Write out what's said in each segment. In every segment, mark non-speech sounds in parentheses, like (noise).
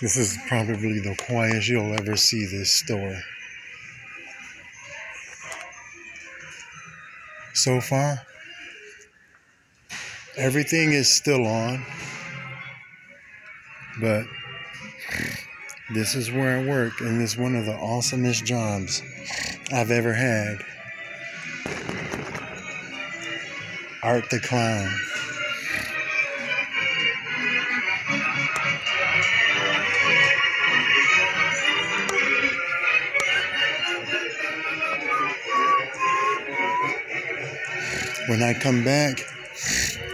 This is probably the quietest you'll ever see this store. So far, everything is still on, but this is where I work, and it's one of the awesomest jobs I've ever had. Art the Clown. When I come back,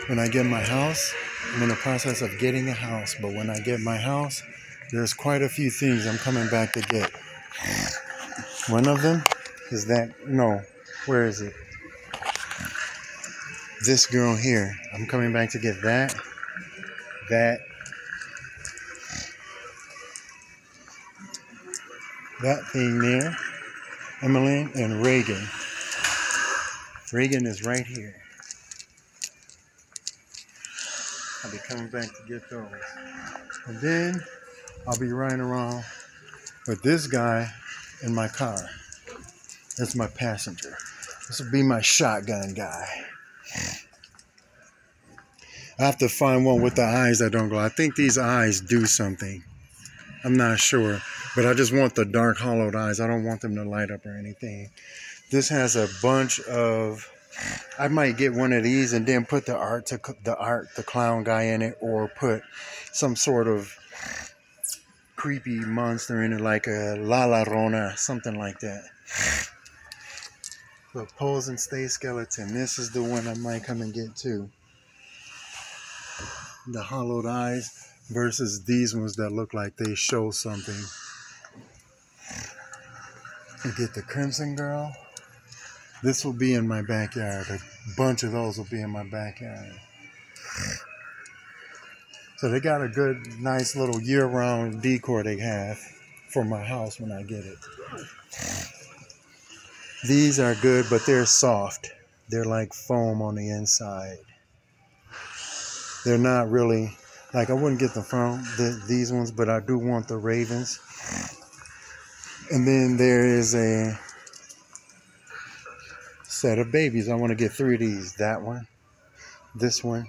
when I get my house, I'm in the process of getting a house. But when I get my house, there's quite a few things I'm coming back to get. One of them is that, no, where is it? This girl here. I'm coming back to get that, that, that thing there, Emmeline and Reagan. Reagan is right here. I'll be coming back to get those. And then I'll be riding around with this guy in my car. That's my passenger. This will be my shotgun guy. I have to find one with the eyes that don't glow. I think these eyes do something. I'm not sure, but I just want the dark hollowed eyes. I don't want them to light up or anything. This has a bunch of. I might get one of these and then put the art to the art the clown guy in it, or put some sort of creepy monster in it, like a La Llorona, something like that. But pose and stay skeleton. This is the one I might come and get too. The hollowed eyes versus these ones that look like they show something. You get the Crimson Girl. This will be in my backyard. A bunch of those will be in my backyard. So they got a good, nice little year-round decor they have for my house when I get it. These are good, but they're soft. They're like foam on the inside. They're not really like I wouldn't get the foam, the, these ones, but I do want the ravens. And then there is a set of babies. I want to get three of these. That one, this one,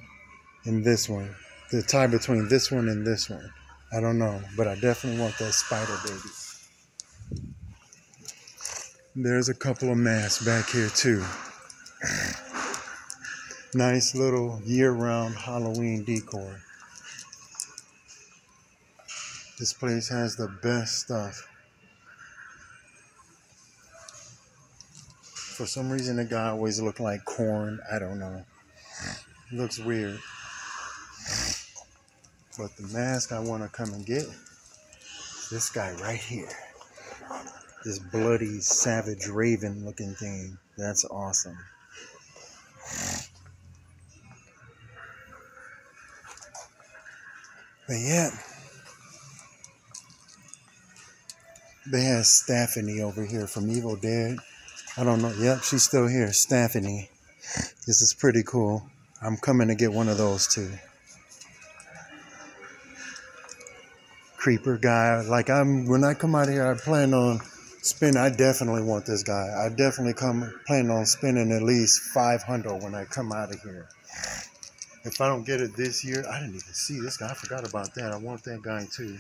and this one. The tie between this one and this one. I don't know, but I definitely want that spider baby. There's a couple of masks back here too. (clears throat) nice little year-round Halloween decor. This place has the best stuff. For some reason, the guy always looked like corn. I don't know. looks weird. But the mask I want to come and get, this guy right here. This bloody, savage, raven looking thing. That's awesome. But yeah, they have Stephanie over here from Evil Dead. I don't know. Yep, she's still here. Stephanie. This is pretty cool. I'm coming to get one of those too. Creeper guy. Like I'm when I come out here, I plan on spending. I definitely want this guy. I definitely come plan on spending at least 500 when I come out of here. If I don't get it this year, I didn't even see this guy. I forgot about that. I want that guy too.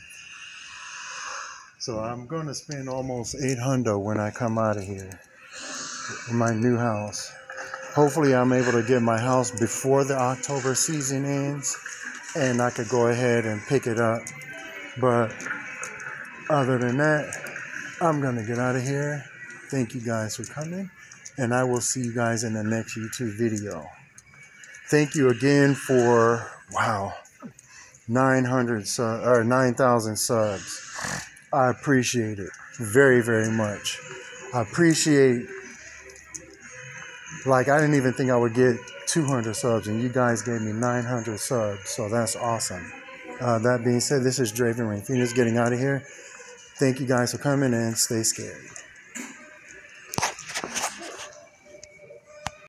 So I'm going to spend almost 800 when I come out of here my new house. Hopefully, I'm able to get my house before the October season ends and I could go ahead and pick it up. But other than that, I'm going to get out of here. Thank you guys for coming, and I will see you guys in the next YouTube video. Thank you again for, wow, 900 subs or 9,000 subs. I appreciate it very, very much. I appreciate like I didn't even think I would get 200 subs, and you guys gave me 900 subs, so that's awesome. Uh, that being said, this is Draven Rain Phoenix getting out of here. Thank you guys for coming and stay scared.